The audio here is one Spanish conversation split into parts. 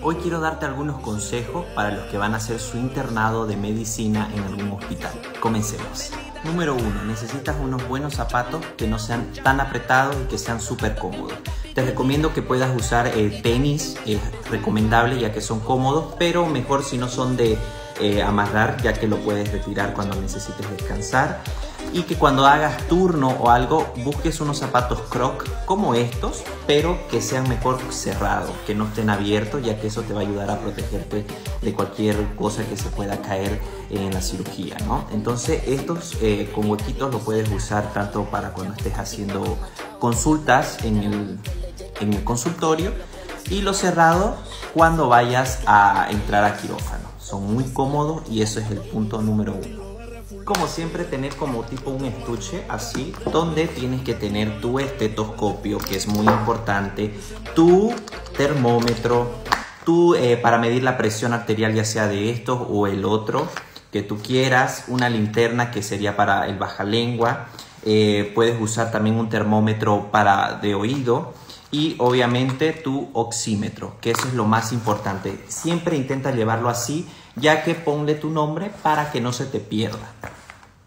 Hoy quiero darte algunos consejos para los que van a hacer su internado de medicina en algún hospital. Comencemos. Número 1. Necesitas unos buenos zapatos que no sean tan apretados y que sean súper cómodos. Te recomiendo que puedas usar eh, tenis, es recomendable ya que son cómodos, pero mejor si no son de eh, amarrar ya que lo puedes retirar cuando necesites descansar y que cuando hagas turno o algo busques unos zapatos croc como estos pero que sean mejor cerrados que no estén abiertos ya que eso te va a ayudar a protegerte de cualquier cosa que se pueda caer en la cirugía ¿no? entonces estos eh, con huequitos lo puedes usar tanto para cuando estés haciendo consultas en el, en el consultorio y los cerrados cuando vayas a entrar a quirófano son muy cómodos y eso es el punto número uno como siempre tener como tipo un estuche así donde tienes que tener tu estetoscopio que es muy importante tu termómetro tu eh, para medir la presión arterial ya sea de estos o el otro que tú quieras una linterna que sería para el baja lengua eh, puedes usar también un termómetro para de oído y obviamente tu oxímetro, que eso es lo más importante. Siempre intenta llevarlo así, ya que ponle tu nombre para que no se te pierda.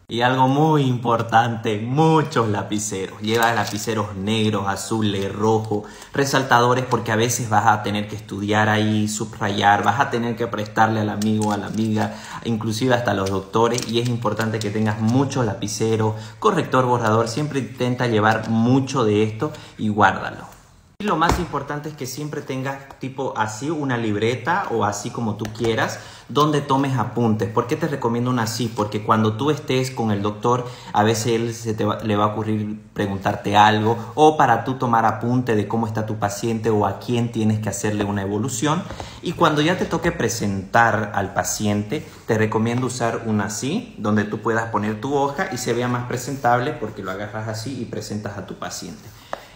Y algo muy importante, muchos lapiceros. Lleva lapiceros negros, azules, rojos, resaltadores porque a veces vas a tener que estudiar ahí, subrayar, vas a tener que prestarle al amigo, a la amiga, inclusive hasta los doctores y es importante que tengas muchos lapiceros, corrector, borrador, siempre intenta llevar mucho de esto y guárdalo. Y lo más importante es que siempre tengas tipo así una libreta o así como tú quieras donde tomes apuntes. ¿Por qué te recomiendo una así? Porque cuando tú estés con el doctor a veces él se te le va a ocurrir preguntarte algo o para tú tomar apunte de cómo está tu paciente o a quién tienes que hacerle una evolución. Y cuando ya te toque presentar al paciente te recomiendo usar una así donde tú puedas poner tu hoja y se vea más presentable porque lo agarras así y presentas a tu paciente.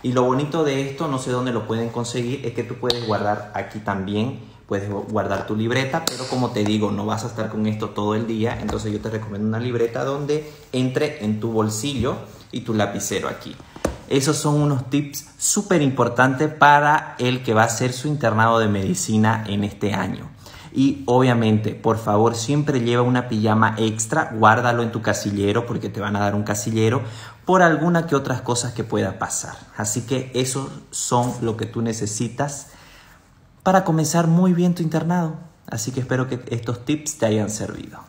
Y lo bonito de esto, no sé dónde lo pueden conseguir, es que tú puedes guardar aquí también, puedes guardar tu libreta, pero como te digo, no vas a estar con esto todo el día, entonces yo te recomiendo una libreta donde entre en tu bolsillo y tu lapicero aquí. Esos son unos tips súper importantes para el que va a hacer su internado de medicina en este año. Y obviamente, por favor, siempre lleva una pijama extra, guárdalo en tu casillero porque te van a dar un casillero por alguna que otras cosas que pueda pasar. Así que esos son lo que tú necesitas para comenzar muy bien tu internado. Así que espero que estos tips te hayan servido.